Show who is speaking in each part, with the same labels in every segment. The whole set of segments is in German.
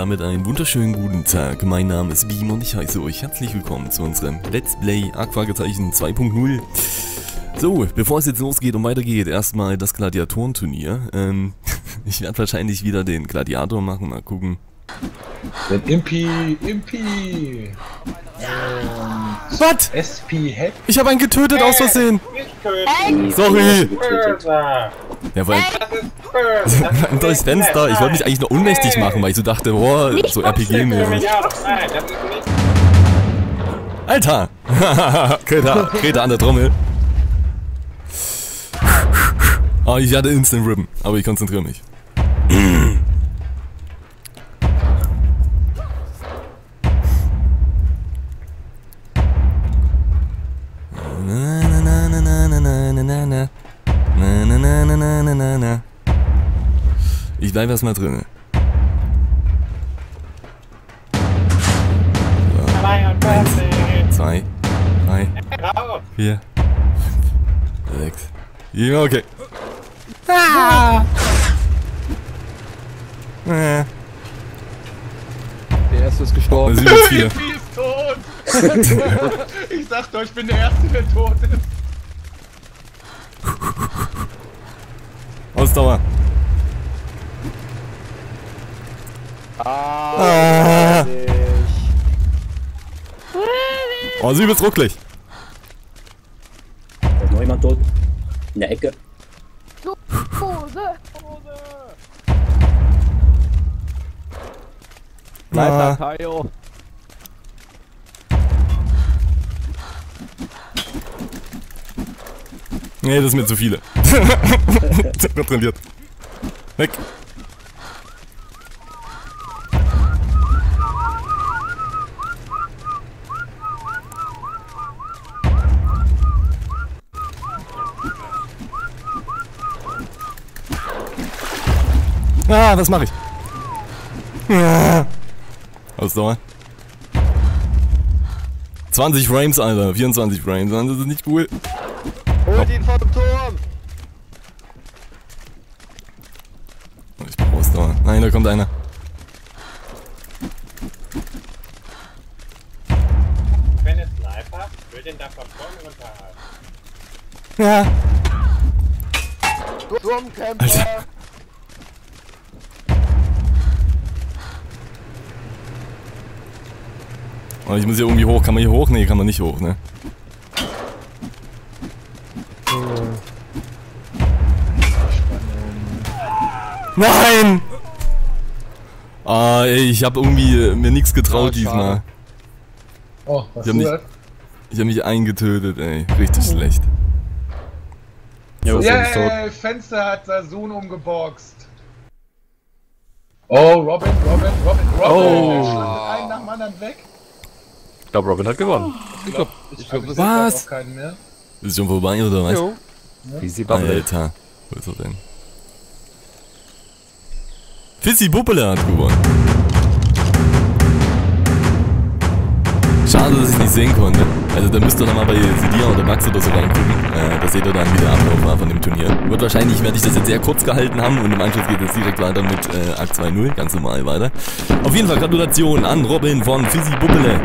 Speaker 1: damit einen wunderschönen guten Tag. Mein Name ist Beam und ich heiße euch herzlich willkommen zu unserem Let's Play Aquagezeichen 2.0. So, bevor es jetzt losgeht und weitergeht, erstmal das Gladiatorenturnier. Ähm, ich werde wahrscheinlich wieder den Gladiator machen, mal gucken.
Speaker 2: Den Impi, Impi. Ähm,
Speaker 1: Was?
Speaker 2: SP Head.
Speaker 1: Ich habe einen getötet aus Versehen. Sorry. Ja, weil durchs Fenster. Ich wollte mich eigentlich nur ohnmächtig machen, weil ich so dachte, boah, so RPG-mäßig. Alter! Kreta, Kreta an der Trommel. Oh, ich hatte Instant Ribbon, aber ich konzentriere mich. Ich bleib erstmal drin. Zwei, drei, vier, fünf, sechs. Ja, okay. Ah!
Speaker 3: Der erste ist gestorben.
Speaker 2: Impi ist tot. ich sag doch, ich bin der Erste, der tot ist.
Speaker 1: Ausdauer.
Speaker 3: Ah,
Speaker 1: Oh, sie wird's rucklig.
Speaker 4: Da ist noch jemand tot. In der Ecke.
Speaker 3: Sniper
Speaker 1: Ah.
Speaker 3: Tayo.
Speaker 1: Nee, das sind mir zu viele. Kontrolliert. Weg. Ah, was mache ich? Ja. Ausdauer. 20 Frames, Alter. 24 Frames. Das ist nicht cool.
Speaker 3: Holt ihn Turm.
Speaker 1: Oh, Ich brauch Ausdauer. Nein, da kommt einer.
Speaker 5: Wenn es Sniper, will den da vom Turm runterhalten.
Speaker 1: Ja.
Speaker 3: Turmkämpfer.
Speaker 1: Alter. Oh, ich muss hier irgendwie hoch. Kann man hier hoch? Nee, kann man nicht hoch, ne? Nein! Ah, ey, ich habe irgendwie äh, mir nichts getraut
Speaker 3: Ja,
Speaker 1: diesmal.
Speaker 2: Oh, was
Speaker 1: Ich hab nicht-
Speaker 2: das?
Speaker 1: Ich habe mich eingetötet, ey. Richtig schlecht.
Speaker 4: Ja, was ist tot?
Speaker 2: Yay, Fenster hat Sasun umgeboxt. Oh, Robin, Robin, Robin, Robin.
Speaker 3: Oh.
Speaker 2: Er schlachtet einen nach dem anderen weg.
Speaker 3: Ich glaube, Robin hat gewonnen.
Speaker 2: Ich glaube,
Speaker 3: ich glaub,
Speaker 2: grad
Speaker 1: Was?
Speaker 2: auch keinen mehr.
Speaker 1: Ist schon vorbei, oder was?
Speaker 3: Jo. Easy Bubble.
Speaker 1: Alter, wo ist er denn? Fizzy Buppele hat gewonnen. Schade, dass ich nicht sehen konnte. Also da müsst ihr nochmal bei Sidia oder Max oder so reingucken. Äh, da seht ihr dann, wie der Ablauf war von dem Turnier. Wird wahrscheinlich, werde ich das jetzt sehr kurz gehalten haben und im Anschluss geht es direkt weiter mit äh, Akt 2.0, ganz normal weiter. Auf jeden Fall Gratulation an Robin von Fizzy Buppele,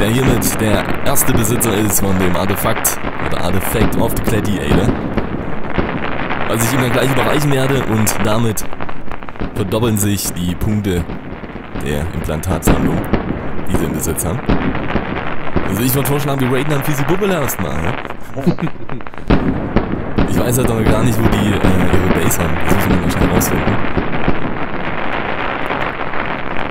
Speaker 1: der hiermit der erste Besitzer ist von dem Artefakt oder Artifact of the Gladiator. Was ich ihm dann gleich überreichen werde und damit verdoppeln sich die Punkte der Implantatsammlung, die sie im Besitz haben. Also ich würde vorschlagen, wir raiden dann Fisi Bubbele erstmal. Ne? Ich weiß halt noch gar nicht, wo die äh, ihre Base haben. Das müssen wir noch schnell rausfinden.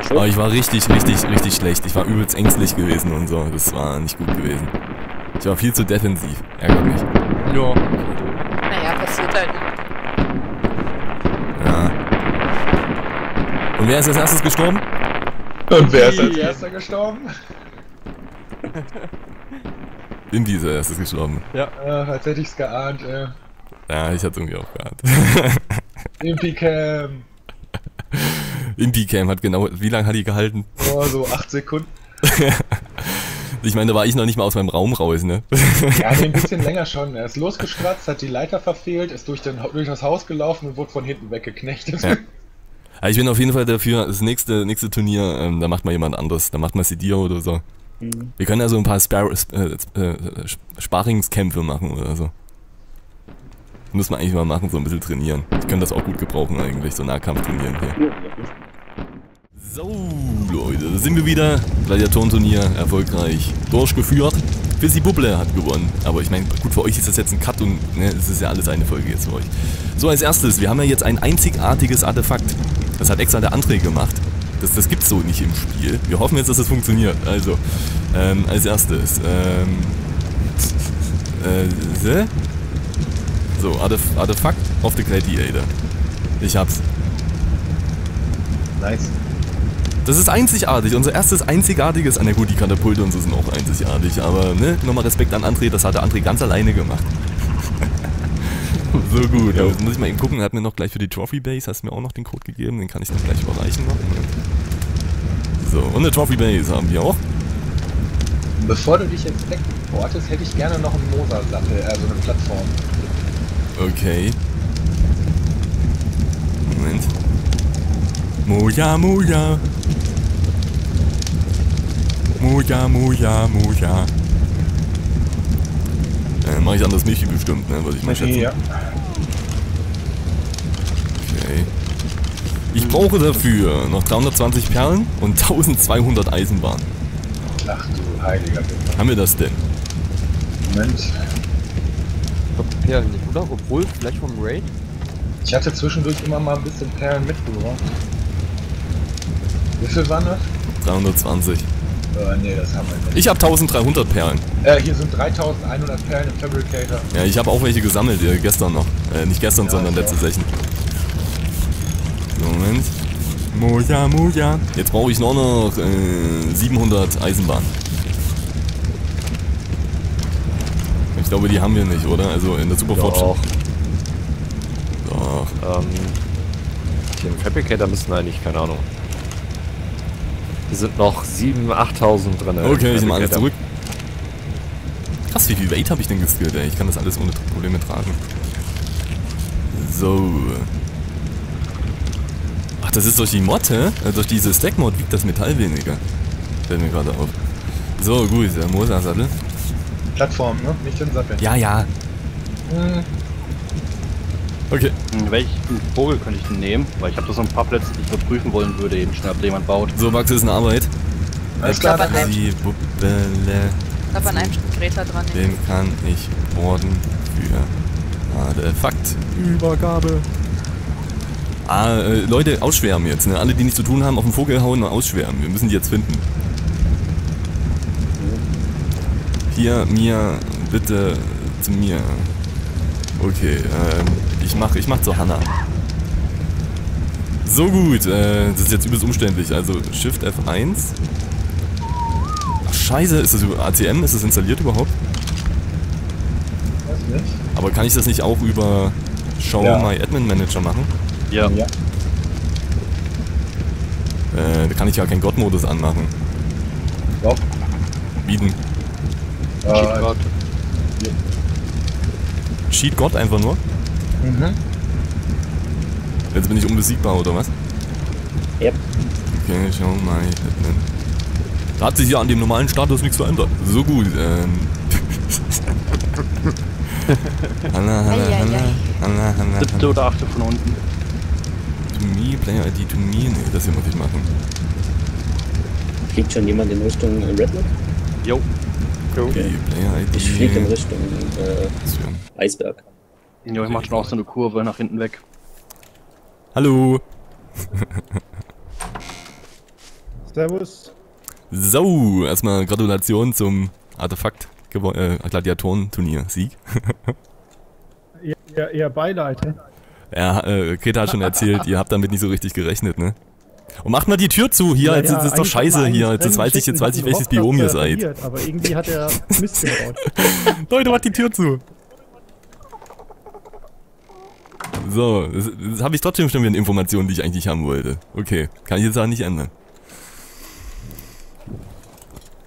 Speaker 1: Aber ich war richtig, richtig, richtig schlecht. Ich war übelst ängstlich gewesen und so. Das war nicht gut gewesen. Ich war viel zu defensiv. Ärgert mich.
Speaker 3: Ja.
Speaker 6: Naja, passiert halt.
Speaker 1: Ja. Und wer ist als erstes gestorben?
Speaker 2: Und wer ist als erster gestorben?
Speaker 1: Ist als erstes gestorben.
Speaker 2: Ach, als hätte ich's geahnt, ey.
Speaker 1: Ja, ich hatte irgendwie auch geahnt.
Speaker 2: Impicam.
Speaker 1: Indie-Cam hat genau, wie lange hat die gehalten?
Speaker 2: Oh, so 8 Sekunden.
Speaker 1: Ich meine, da war ich noch nicht mal aus meinem Raum raus, ne?
Speaker 2: Ja, nee, ein bisschen länger schon. Er ist losgestratzt, hat die Leiter verfehlt, ist durch, den, durch das Haus gelaufen und wurde von hinten weggeknechtet.
Speaker 1: Ja. Aber ich bin auf jeden Fall dafür, das nächste, nächste Turnier, ähm, da macht mal jemand anderes. Da macht mal Sidir oder so.
Speaker 4: Mhm.
Speaker 1: Wir können ja so ein paar Spar äh, äh, Sparingskämpfe machen oder so. Muss man eigentlich mal machen, so ein bisschen trainieren. Ich könnte das auch gut gebrauchen eigentlich, so Nahkampf trainieren hier.
Speaker 4: Ja, ja.
Speaker 1: So, Leute, da sind wir wieder. Gladiatorenturnier erfolgreich durchgeführt. Fizzy Bubble hat gewonnen. Aber ich meine, gut, für euch ist das jetzt ein Cut und ne, es ist ja alles eine Folge jetzt für euch. So, als erstes, wir haben ja jetzt ein einzigartiges Artefakt. Das hat extra der André gemacht. Das, das gibt's so nicht im Spiel. Wir hoffen jetzt, dass das funktioniert. Also, ähm, als erstes, ähm, äh, so, Artef Artefakt of the Gladiator. Ich hab's.
Speaker 2: Nice.
Speaker 1: Das ist einzigartig. Unser erstes einzigartiges. Ah, na gut, die Katapulte und so sind auch einzigartig. Aber, ne, nochmal Respekt an André. Das hat der André ganz alleine gemacht. so gut. Jetzt muss ich mal eben gucken. Er hat mir noch gleich für die Trophy Base, hast mir auch noch den Code gegeben. Den kann ich dann gleich überreichen noch. So, und eine Trophy Base haben wir auch.
Speaker 2: Bevor du dich jetzt wegportest, hätte ich gerne noch einen Mosa-Sattel, also eine Plattform.
Speaker 1: Okay. Moment. Moja, Moja. Moja, Moja, Moja. Äh, mach ich anders Michi bestimmt, ne? Würde ich mal schätzen.
Speaker 2: Ja.
Speaker 1: Okay. Ich brauche dafür noch 320 Perlen und 1200 Eisenbahn.
Speaker 2: Ach du heiliger Gott.
Speaker 1: Haben wir das denn?
Speaker 2: Moment.
Speaker 3: Perlen nicht, oder? Obwohl, vielleicht vom Raid?
Speaker 2: Ich hatte zwischendurch immer mal ein bisschen Perlen mitgebracht. Wie viel waren das?
Speaker 1: 320.
Speaker 2: Äh, nee, das haben wir nicht.
Speaker 1: Ich habe 1300 Perlen.
Speaker 2: Äh, hier sind 3100 Perlen im Fabricator.
Speaker 1: Ja, ich habe auch welche gesammelt, äh, gestern noch. Äh, nicht gestern,
Speaker 2: Ja,
Speaker 1: sondern letzte. Session. Moment. Moja, Moja. Jetzt brauche ich nur noch äh, 700 Eisenbahn. Ich glaube, die haben wir nicht, oder? Also in der Superforge.
Speaker 3: Doch.
Speaker 1: Doch.
Speaker 3: Ähm, hier im Fabricator müssen eigentlich, keine Ahnung. Hier sind noch 7.000, 8.000 drin.
Speaker 1: Okay, ich nehme alles zurück. Krass, wie viel Weight habe ich denn geskillt, ey? Ich kann das alles ohne Probleme tragen. So. Ach, das ist durch die Mod, hä? Äh, Durch diese Stack-Mod wiegt das Metall weniger. Fällt mir gerade auf. So, gut, der Mosa-Sattel.
Speaker 2: Plattform, ne? Nicht den Sattel.
Speaker 1: Ja, ja.
Speaker 2: Hm,
Speaker 1: Okay.
Speaker 7: Hm, Welchen Vogel könnte ich denn nehmen? Weil ich habe da so ein paar Plätze, die ich überprüfen wollen würde, eben schnell, ob jemand baut.
Speaker 1: So, Max ist in Arbeit.
Speaker 2: alles klar, dann
Speaker 6: nein.
Speaker 1: Die Bubbele,
Speaker 6: Da war ein Greta dran.
Speaker 1: den kann ich orden für Artefakt. Übergabe. Ah, äh, Leute, ausschwärmen jetzt, ne? Alle, die nichts zu tun haben, auf den Vogel hauen und ausschwärmen. Wir müssen die jetzt finden. Hier, mir, bitte zu mir. Okay, ähm, ich mach, ich mach zu Hanna. So gut, äh, das ist jetzt übelst umständlich. Also Shift F1. Ach scheiße, ist das über ACM? Ist das installiert überhaupt?
Speaker 2: weiß nicht.
Speaker 1: Aber kann ich das nicht auch über Show
Speaker 2: Ja.
Speaker 1: My Admin Manager machen?
Speaker 7: Ja,
Speaker 2: Ja.
Speaker 1: Äh, da kann ich ja keinen God-Modus anmachen.
Speaker 2: Doch.
Speaker 1: Bieten.
Speaker 2: Äh,
Speaker 1: Cheat God einfach nur?
Speaker 2: Mhm.
Speaker 1: Jetzt bin ich unbesiegbar, oder was?
Speaker 4: Yep.
Speaker 1: Okay, My Admin. Da hat sich ja an dem normalen Status nichts verändert. So gut, ähm. Hanna, Hanna. Hanna, Hanna, Hanna,
Speaker 7: siebte oder achte von unten.
Speaker 1: To me, Player ID to me. Nee, das hier muss ich machen.
Speaker 4: Fliegt schon jemand in Richtung Redwood?
Speaker 7: Jo,
Speaker 1: Okay, Player ID.
Speaker 4: Ich fliege in Richtung äh. Eisberg.
Speaker 7: Jo ich mach schon auch so eine Kurve nach hinten weg.
Speaker 1: Hallo.
Speaker 8: Servus.
Speaker 1: So, erstmal Gratulation zum Artefakt äh, Gladiatoren-Turnier Sieg.
Speaker 8: Ihr, ihr, ihr Beileid, hä?
Speaker 1: Ja, äh, Greta hat schon erzählt, ihr habt damit nicht so richtig gerechnet, ne? Und macht mal die Tür zu hier,
Speaker 8: Ja,
Speaker 1: jetzt,
Speaker 8: ja,
Speaker 1: das ist doch scheiße hier, jetzt weiß ich, jetzt weiß ich, welches Biom ihr seid.
Speaker 8: verliert, Aber irgendwie hat er Mist gebaut.
Speaker 1: Leute, macht die Tür zu. So, das, das habe ich trotzdem schon wieder eine Information, die ich eigentlich haben wollte. Okay, kann ich jetzt auch nicht ändern.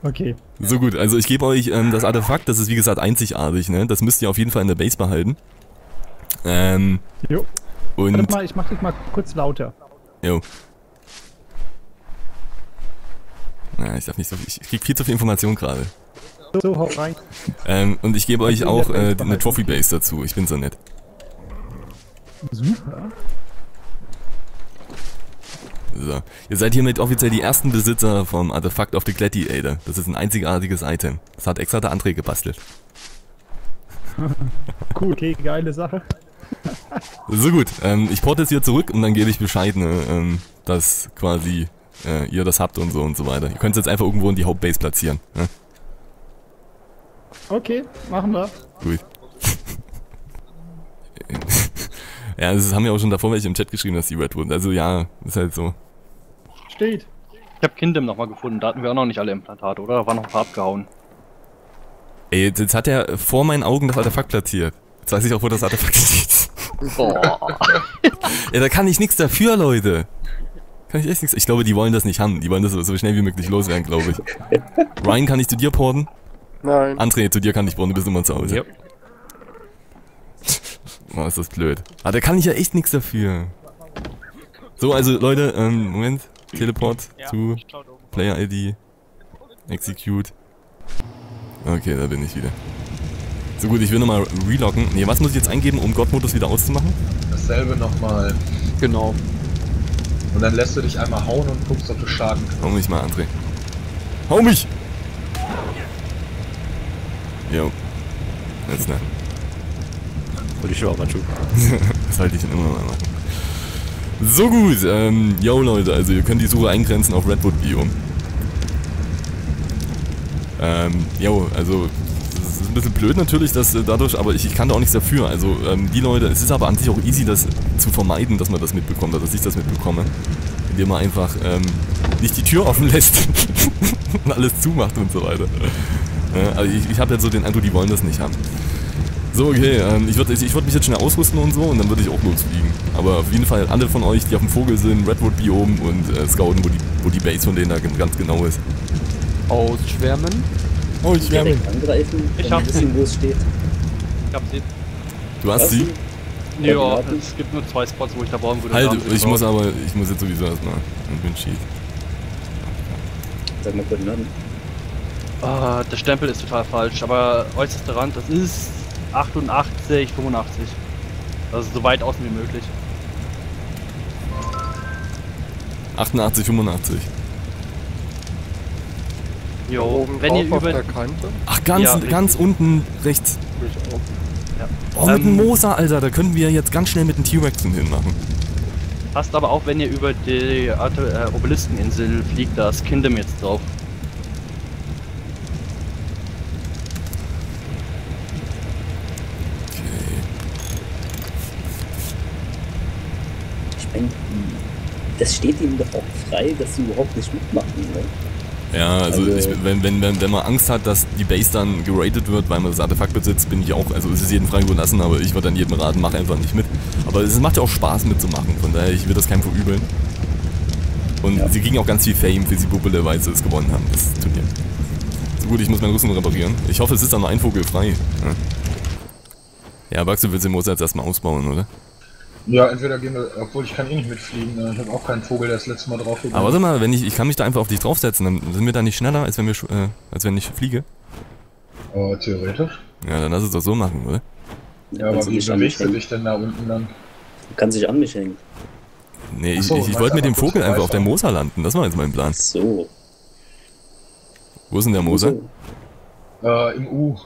Speaker 8: Okay.
Speaker 1: So gut, also ich gebe euch ähm, das Artefakt, das ist wie gesagt einzigartig, ne? Das müsst ihr auf jeden Fall in der Base behalten. Ähm,
Speaker 8: Jo.
Speaker 1: und
Speaker 8: Warte mal, ich mach dich mal kurz lauter.
Speaker 1: Jo. Na, ich darf nicht so viel. Ich krieg viel zu viel Information gerade.
Speaker 8: So, hau rein.
Speaker 1: Ähm, und ich gebe euch auch äh, eine Trophy Base dazu. Ich bin so nett.
Speaker 8: Super.
Speaker 1: So. Ihr seid hiermit offiziell die ersten Besitzer vom Artifact of the Gladiator. Das ist ein einzigartiges Item. Das hat extra der André gebastelt.
Speaker 8: Cool, okay, geile Sache.
Speaker 1: So gut, ähm, ich porte es hier zurück und dann gebe ich Bescheid, ne, ähm, dass quasi äh, ihr das habt und so und so weiter. Ihr könnt es jetzt einfach irgendwo in die Hauptbase platzieren. Ne?
Speaker 8: Okay, machen wir.
Speaker 1: Gut. ja, das haben ja auch schon davor welche im Chat geschrieben, dass die Redwood. Also ja, ist halt so.
Speaker 8: Steht.
Speaker 7: Ich habe Kingdom nochmal gefunden, da hatten wir auch noch nicht alle Implantate, oder? Da waren noch ein paar abgehauen.
Speaker 1: Ey, jetzt, jetzt hat er vor meinen Augen das Artefakt platziert. Jetzt weiß ich auch, wo das Artefakt steht.
Speaker 7: Boah.
Speaker 1: Ja, da kann ich nichts dafür, Leute. Kann ich echt nichts. Ich glaube, die wollen das nicht haben. Die wollen das so, so schnell wie möglich loswerden, glaube ich. Ryan, kann ich zu dir porten?
Speaker 9: Nein.
Speaker 1: André, zu dir kann ich porten, du bist immer zu Hause.
Speaker 3: Ja.
Speaker 1: Oh, ist das blöd. Ah, da kann ich ja echt nichts dafür. So, also Leute, ähm, Moment. Teleport zu Player ID. Execute. Okay, da bin ich wieder. So gut, ich will nochmal reloggen. Ne, was muss ich jetzt eingeben, um God-Modus wieder auszumachen?
Speaker 2: Dasselbe nochmal.
Speaker 9: Genau.
Speaker 2: Und dann lässt du dich einmal hauen und guckst, ob du Schaden kriegst.
Speaker 1: Hau mich mal, André. Hau mich! Jo. Jetzt ne.
Speaker 3: Wollte ich auch mal tun.
Speaker 1: Das halte ich immer mal machen. So gut, ähm, yo Leute, also ihr könnt die Suche eingrenzen auf Redwood Biom. Ähm, yo, also es ist ein bisschen blöd natürlich, dass äh, dadurch, aber ich, ich kann da auch nichts dafür. Also ähm, die Leute, es ist aber an sich auch easy, das zu vermeiden, dass man das mitbekommt, oder dass ich das mitbekomme. Indem man einfach ähm, nicht die Tür offen lässt und alles zumacht und so weiter. Äh, also ich, ich habe jetzt so den Eindruck, die wollen das nicht haben. So, okay, ähm, ich würde ich, ich würd mich jetzt schnell ausrüsten und so und dann würde ich auch losfliegen. Aber auf jeden Fall alle von euch, die auf dem Vogel sind, Redwood-Biom und äh, scouten, wo die, wo die Base von denen da ganz genau ist.
Speaker 9: Ausschwärmen.
Speaker 1: Oh, ich wärme.
Speaker 4: Direkt angreifen,
Speaker 7: Ich hab
Speaker 4: wissen, wo es steht.
Speaker 7: Ich hab sie.
Speaker 1: Du hast sie?
Speaker 7: Ja,
Speaker 4: Koordinaten?
Speaker 7: es gibt nur zwei Spots, wo ich da bauen würde. Da
Speaker 1: Halt, ich muss aber, ich muss jetzt sowieso erstmal ein Windsheet.
Speaker 4: Sag mal Koordinaten.
Speaker 7: Ah, der Stempel ist total falsch, aber äußerster Rand, das ist 88, 85. Also so weit außen wie möglich.
Speaker 1: 88, 85.
Speaker 7: Jo,
Speaker 9: Oben
Speaker 7: wenn ihr über
Speaker 9: der Kante.
Speaker 1: Ach, ganz,
Speaker 7: Ja,
Speaker 1: ganz unten rechts.
Speaker 9: Auch.
Speaker 1: Oh, mit dem
Speaker 7: Ähm,
Speaker 1: Moser, Alter, da können wir jetzt ganz schnell mit dem T-Rex hinmachen.
Speaker 7: passt aber auch, wenn ihr über die Arte- äh, Obeliskeninsel fliegt, da ist Kingdom jetzt drauf.
Speaker 1: Okay.
Speaker 4: Ich meine, das steht ihnen doch auch frei, dass sie überhaupt nicht mitmachen. Ne?
Speaker 1: Ja, also,
Speaker 4: Also-
Speaker 1: ich, wenn, wenn, wenn, wenn man Angst hat, dass die Base dann geratet wird, weil man das Artefakt besitzt, bin ich auch, also es ist jedem frei überlassen, aber ich würde dann jedem raten, mach einfach nicht mit. Aber es macht ja auch Spaß mitzumachen, von daher, ich will das keinem verübeln. Und
Speaker 4: Ja.
Speaker 1: sie kriegen auch ganz viel Fame, wie sie popularweise es gewonnen haben, das Turnier. So gut, ich muss meinen Rüstung reparieren. Ich hoffe, es ist dann nur ein Vogel frei. Ja, ja willst den Moser jetzt erstmal ausbauen, oder?
Speaker 2: Ja, entweder gehen wir, obwohl ich kann eh nicht mitfliegen. ne? Ich habe auch keinen Vogel, der das letzte Mal drauf
Speaker 1: Aber warte mal, wenn ich, ich kann mich da einfach auf dich draufsetzen, dann sind wir da nicht schneller, als wenn wir, äh, als wenn ich fliege.
Speaker 2: Aber theoretisch.
Speaker 1: Ja, dann lass es doch so machen, oder?
Speaker 2: Ja, aber wie du
Speaker 4: hängen.
Speaker 2: dich denn da unten dann?
Speaker 4: Du kannst dich an mich hängen.
Speaker 1: Nee, ich,
Speaker 2: so,
Speaker 1: ich, ich wollte mit dem Vogel einfach auf der. Moser landen. Das war jetzt mein Plan.
Speaker 4: So.
Speaker 1: Wo ist denn der Moser?
Speaker 4: So.
Speaker 2: Äh, im U.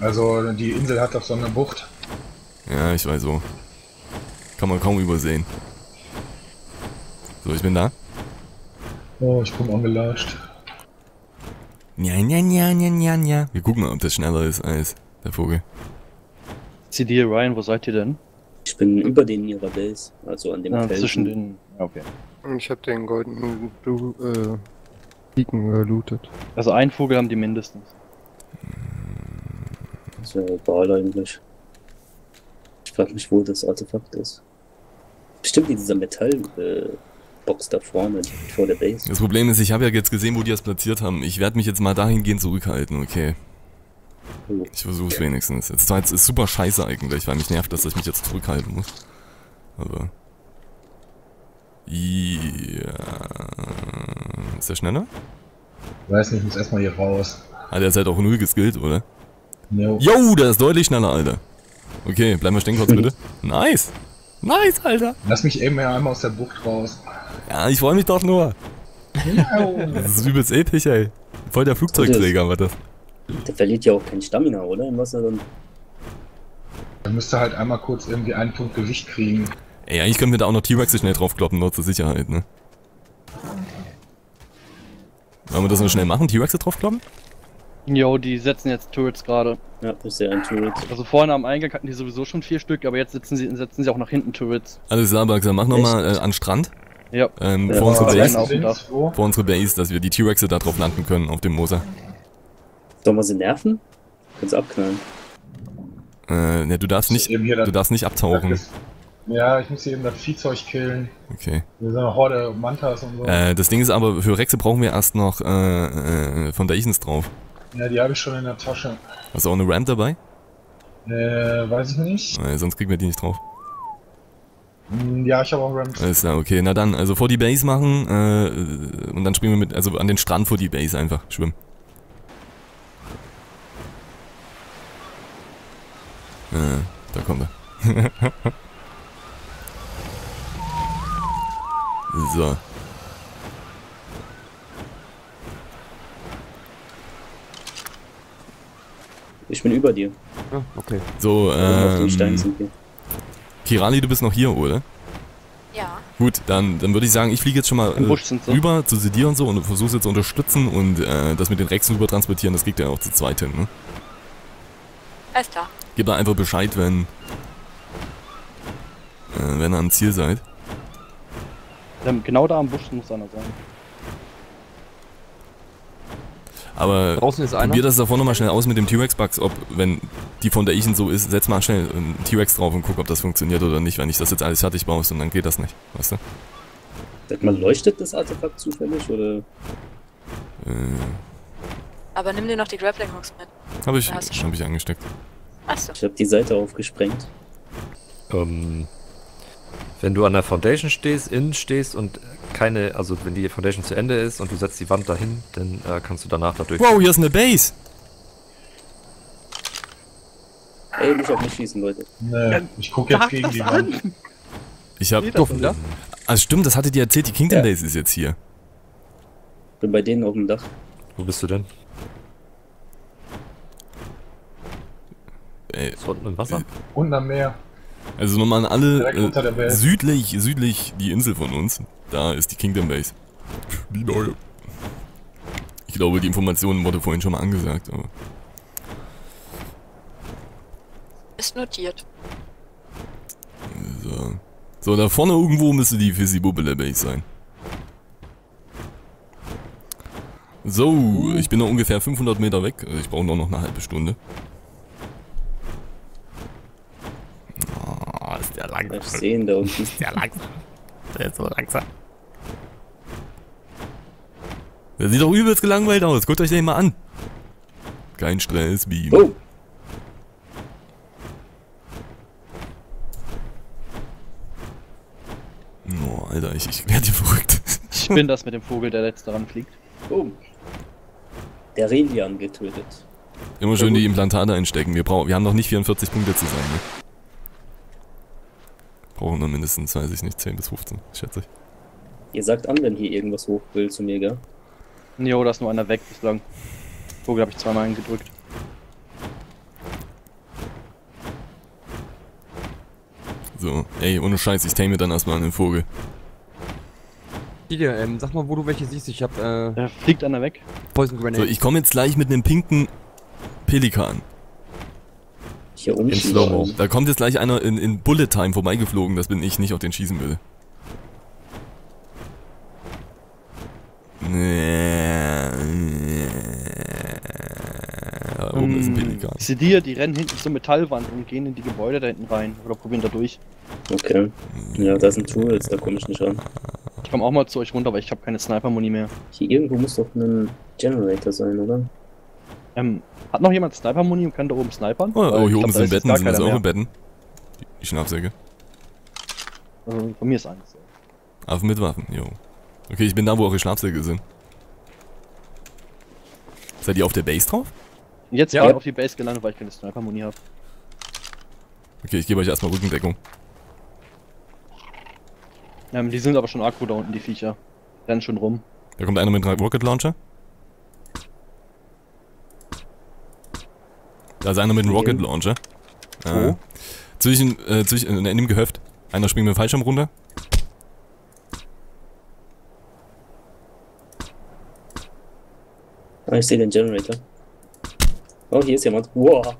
Speaker 2: Also die Insel hat doch so eine Bucht.
Speaker 1: Ja, ich weiß so. Kann man kaum übersehen. So, ich bin da.
Speaker 2: Oh, ich komme angelatscht.
Speaker 1: Nja, nja, nja, nja, nja, nja. Wir gucken mal, ob das schneller ist als der Vogel.
Speaker 7: CD Ryan, wo seid ihr denn?
Speaker 4: Ich bin über den ihrer Base, also an dem
Speaker 7: Ja,
Speaker 4: Felsen.
Speaker 7: zwischen den. Okay.
Speaker 9: Ich habe den goldenen Blue, äh, Beacon gelootet.
Speaker 7: Also ein Vogel haben die mindestens.
Speaker 4: Das ist ja egal eigentlich. Ich frage mich, wo das Artefakt ist. Bestimmt in dieser Metallbox äh, da vorne, direkt vor der Base.
Speaker 1: Das Problem ist, ich habe ja jetzt gesehen, wo die das platziert haben. Ich werde mich jetzt mal dahingehend zurückhalten, okay.
Speaker 4: Oh.
Speaker 1: Ich versuche es wenigstens. Jetzt ist super scheiße eigentlich, weil mich nervt, dass ich mich jetzt zurückhalten muss. Aber. Ja. Ist der schneller?
Speaker 2: Weiß nicht, ich muss erstmal hier raus.
Speaker 1: Ah, der ist halt auch null geskillt, oder?
Speaker 2: Jo.
Speaker 1: Jo, der ist deutlich schneller, Alter. Okay, bleiben wir stehen kurz bitte. Nice. Nice, Alter.
Speaker 2: Lass mich eben mal einmal aus der Bucht raus.
Speaker 1: Ja, ich freue mich doch nur. Das ist übelst episch, ey. Voll der Flugzeugträger war das.
Speaker 4: Der verliert ja auch kein Stamina, oder? Im Wasser dann.
Speaker 2: Dann müsste halt einmal kurz irgendwie einen Punkt Gewicht kriegen.
Speaker 1: Ey, eigentlich können wir da auch noch T-Rexe schnell draufkloppen, nur zur Sicherheit, ne? Wollen wir das noch schnell machen? T-Rexe draufkloppen?
Speaker 7: Jo, die setzen jetzt Turrets gerade.
Speaker 4: Ja, ist ja ein Turret.
Speaker 7: Also vorne am Eingang hatten die sowieso schon vier Stück, aber jetzt setzen sie, setzen sie auch nach hinten Turrets.
Speaker 1: Alles klar, Baxter, mach nochmal äh, an Strand.
Speaker 7: Ja.
Speaker 1: Ähm,
Speaker 4: Ja,
Speaker 1: vor unsere Base. Vor unsere Base, dass wir die T-Rexe da drauf landen können, auf dem Moser.
Speaker 4: Sollen wir sie nerven? Kannst abknallen.
Speaker 1: Äh, ne, du darfst nicht, du darfst nicht abtauchen.
Speaker 2: Ja, ich muss hier eben das Viehzeug killen.
Speaker 1: Okay.
Speaker 2: Wir sind eine Horde Mantas und so.
Speaker 1: Äh, das Ding ist aber, für Rexe brauchen wir erst noch äh, äh, Foundations drauf.
Speaker 2: Ja, die habe ich schon in der Tasche.
Speaker 1: Hast du auch eine Ramp dabei?
Speaker 2: Äh, weiß ich nicht.
Speaker 1: Äh, sonst kriegen wir die nicht drauf.
Speaker 2: Hm, Ja, ich habe auch Ramps.
Speaker 1: Alles klar, okay. Na dann, also vor die Base machen äh, und dann springen wir mit, also an den Strand vor die Base einfach, schwimmen. Äh, da kommt er. so.
Speaker 4: Ich bin über dir.
Speaker 3: Ja, okay.
Speaker 1: So,
Speaker 4: auf den Steinen
Speaker 1: ähm. Kirali, du bist noch hier, oder?
Speaker 6: Ja.
Speaker 1: Gut, dann, dann würde ich sagen, ich fliege jetzt schon mal
Speaker 7: Im
Speaker 1: äh, rüber zu Sidir und so und versuche sie zu unterstützen und äh, das mit den Rexen rüber transportieren, das kriegt ihr auch zu zweit hin, ne?
Speaker 6: Alles klar.
Speaker 1: Gebt da einfach Bescheid, wenn, äh, wenn ihr am Ziel seid.
Speaker 7: Ähm, genau da am Busch muss einer sein.
Speaker 1: Aber
Speaker 3: Draußen ist einer.
Speaker 1: probier das davor nochmal schnell aus mit dem T-Rex-Bugs, ob, wenn die Foundation so ist, setz mal schnell einen T-Rex drauf und guck, ob das funktioniert oder nicht, wenn ich das jetzt alles fertig baust und dann geht das nicht, weißt du?
Speaker 4: Sag mal, leuchtet das Artefakt zufällig oder?
Speaker 1: Äh,
Speaker 6: Aber nimm dir noch die Grappling Hooks mit.
Speaker 1: hab ich,
Speaker 6: Ja, hast du schon.
Speaker 1: hab ich angesteckt.
Speaker 6: Achso.
Speaker 4: Ich habe die Seite aufgesprengt.
Speaker 3: Ähm, wenn du an der Foundation stehst, innen stehst und keine, also wenn die Foundation zu Ende ist und du setzt die Wand dahin, dann äh, kannst du danach dadurch.
Speaker 1: Wow, hier ist eine Base!
Speaker 4: Ey, nicht auf mich schießen, Leute.
Speaker 2: Nee, ich gucke jetzt
Speaker 7: Sag
Speaker 2: gegen die
Speaker 7: an!
Speaker 2: Wand.
Speaker 1: Ich hab...
Speaker 7: Denn da?
Speaker 1: Ah, stimmt, das hattet ihr erzählt, die Kingdom
Speaker 4: Ja.
Speaker 1: Base ist jetzt hier.
Speaker 4: Bin bei denen auf dem Dach.
Speaker 3: Wo bist du denn?
Speaker 1: Ey,
Speaker 3: Ist unten im Wasser?
Speaker 2: Und am Meer.
Speaker 1: Also nochmal an alle äh, südlich, südlich die Insel von uns. Da ist die Kingdom Base. Die neue. Ich glaube, die Information wurde vorhin schon mal angesagt, aber...
Speaker 6: Ist notiert.
Speaker 1: So. So, da vorne irgendwo müsste die Fissibubble Base sein. So, ich bin noch ungefähr 500 Meter weg. Also Ich brauche nur noch eine halbe Stunde.
Speaker 4: Sehe ihn da unten.
Speaker 1: Der langsam. Der ist so langsam. Der sieht doch übelst gelangweilt aus. Guckt euch den mal an. Kein Stress, Beam.
Speaker 4: Oh!
Speaker 1: Oh, Alter, ich, ich werde hier verrückt.
Speaker 7: Ich bin das mit dem Vogel, der jetzt daran fliegt.
Speaker 4: Oh! Der Relian getötet.
Speaker 1: Immer schön die Implantate einstecken. Wir, brauchen, wir haben noch nicht 44 Punkte zusammen. Ne? Brauchen nur mindestens, weiß ich nicht, 10 bis 15, schätze ich.
Speaker 4: Ihr sagt an, wenn hier irgendwas hoch will zu mir, gell?
Speaker 7: Jo, da ist nur einer weg bislang. Vogel habe ich zweimal gedrückt.
Speaker 1: So, ey, ohne Scheiß, ich tame dann erstmal einen Vogel.
Speaker 10: Hier, ähm, sag mal, wo du welche siehst. Ich hab, äh,
Speaker 7: Da fliegt einer weg.
Speaker 10: Poison
Speaker 1: So,
Speaker 10: Grenade.
Speaker 1: ich komme jetzt gleich mit einem pinken Pelikan.
Speaker 4: Hier
Speaker 3: In
Speaker 4: unten.
Speaker 3: Slow-Mo.
Speaker 1: Da kommt jetzt gleich einer in, in Bullet Time vorbeigeflogen, das bin ich, nicht auf den schießen will. Nee. Da oben ist ein Pelikan.
Speaker 7: Ich sehe dir, die rennen hinten zur Metallwand und gehen in die Gebäude da hinten rein. Oder probieren da durch.
Speaker 4: Okay. Ja, da sind Turrets, da komme ich nicht an.
Speaker 7: Ich komme auch mal zu euch runter, weil ich habe keine Sniper-Muni mehr.
Speaker 4: Hier irgendwo muss doch ein Generator sein, oder?
Speaker 7: Ähm, hat noch jemand Sniper-Muni und kann da oben snipern?
Speaker 1: Oh, oh hier
Speaker 7: glaub,
Speaker 1: oben sind Betten, sind das auch
Speaker 7: mehr.
Speaker 1: in Betten? Die, die Schlafsäcke.
Speaker 7: Also von mir ist eins.
Speaker 1: Affen mit Waffen, jo. Okay, ich bin da, wo eure Schlafsäcke sind. Seid ihr auf der Base drauf?
Speaker 7: Jetzt
Speaker 4: Ja.
Speaker 7: bin ich auf die Base gelandet, weil ich keine Sniper-Muni habe.
Speaker 1: Okay, ich gebe euch erstmal Rückendeckung.
Speaker 7: Ähm, die sind aber schon aggro da unten, die Viecher. Rennen schon rum.
Speaker 1: Da kommt einer mit einem Rocket Launcher. Da ist einer mit einem
Speaker 4: Wo?
Speaker 1: Rocket Launcher. Äh, zwischen, äh, zwischen, äh, in dem Gehöft. Einer springt mit dem Fallschirm runter.
Speaker 4: Ah, ich sehe den Generator. Oh, hier ist jemand. Wow.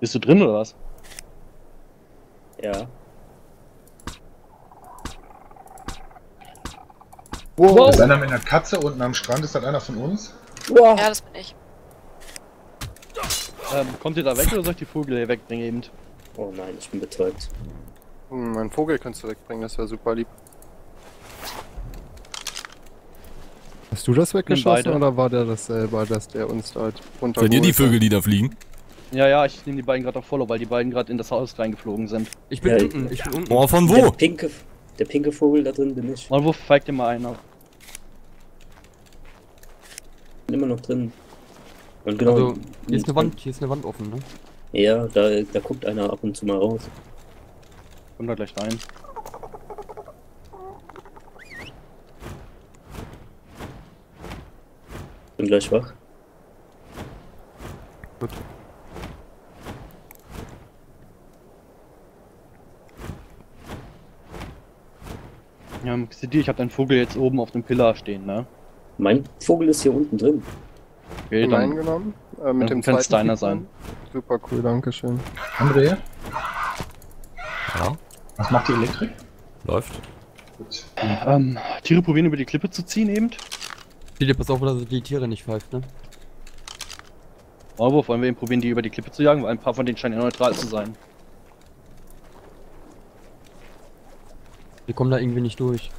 Speaker 7: Bist du drin oder was?
Speaker 4: Ja.
Speaker 2: Wow. Ist einer mit einer Katze unten am Strand? Ist das einer von uns?
Speaker 4: Wow.
Speaker 6: Ja, das bin ich.
Speaker 7: Ähm, kommt ihr da weg oder soll ich die Vogel hier wegbringen eben?
Speaker 4: Oh nein, ich bin betäubt.
Speaker 9: Hm, Mein Vogel kannst du wegbringen, das wäre super lieb. Hast du das weggeschossen oder war der das selber, dass der uns da halt runter
Speaker 1: Seid ihr die Vögel, die da fliegen?
Speaker 7: Ja, ja, ich nehme die beiden gerade auf Follow, weil die beiden gerade in das Haus reingeflogen sind.
Speaker 10: Ich bin
Speaker 4: Ja,
Speaker 10: unten, ich bin unten.
Speaker 1: Oh, von
Speaker 4: Der
Speaker 1: wo?
Speaker 4: pinke, der pinke Vogel da drin bin ich.
Speaker 7: Mal wo feigt ihr mal einer?
Speaker 4: Bin immer noch drin. Und genau.
Speaker 10: Also, hier ist eine Wand, hier ist eine Wand offen, ne?
Speaker 4: Ja, da, da guckt einer ab und zu mal raus.
Speaker 7: Kommt da gleich rein.
Speaker 4: Bin gleich wach.
Speaker 10: Gut.
Speaker 7: Ja, CD, ich hab deinen Vogel jetzt oben auf dem Pillar stehen, ne?
Speaker 4: Mein Vogel ist hier unten drin.
Speaker 7: Okay,
Speaker 9: Den
Speaker 7: dann
Speaker 9: eingenommen. Äh,
Speaker 7: dann
Speaker 9: mit dem
Speaker 7: kann's
Speaker 9: zweiten
Speaker 7: deiner sein.
Speaker 9: Super cool, danke schön.
Speaker 2: André,
Speaker 3: Ja,
Speaker 2: was macht die Elektrik?
Speaker 3: läuft.
Speaker 2: Gut.
Speaker 7: Ähm, Tiere probieren über die Klippe zu ziehen eben.
Speaker 10: Dir pass auf, dass die Tiere nicht pfeift, ne?
Speaker 7: Maulwurf wollen wir eben probieren, die über die Klippe zu jagen, weil ein paar von denen scheinen ja neutral zu sein.
Speaker 10: Wir kommen da irgendwie nicht durch.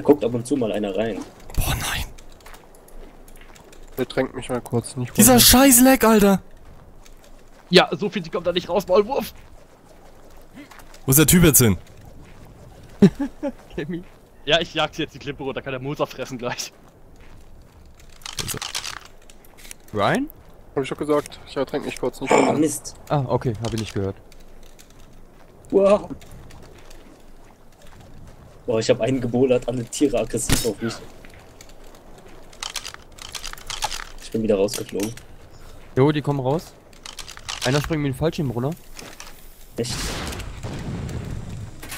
Speaker 4: Da guckt ab und zu mal einer rein.
Speaker 1: Boah, nein.
Speaker 9: Der tränkt mich mal kurz nicht
Speaker 1: Dieser
Speaker 9: runter.
Speaker 1: scheiß Leck, Alter.
Speaker 7: Ja, so viel sie kommt da nicht raus, Maulwurf!
Speaker 1: Wo ist der Typ jetzt hin?
Speaker 10: Kemi.
Speaker 7: Ja, ich jag jetzt die Klippe runter, kann der Moser fressen gleich.
Speaker 10: Ryan?
Speaker 9: Hab ich doch gesagt, ich ertränk mich kurz nicht
Speaker 4: Oh. Mist.
Speaker 10: Ah, okay, habe ich nicht gehört.
Speaker 4: Wow. Boah, ich habe einen gebowlert, alle Tiere aggressiv auf mich. Ich bin wieder rausgeflogen.
Speaker 10: Jo, die kommen raus. Einer springt mit dem Fallschirm runter.
Speaker 4: Echt?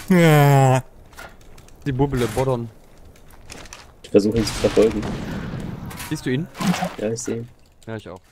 Speaker 1: Ja.
Speaker 10: Die Bubble, Bodon.
Speaker 4: Ich versuche ihn zu verfolgen.
Speaker 10: Siehst du ihn?
Speaker 4: Ja, ich sehe. ihn.
Speaker 10: Ja, ich auch.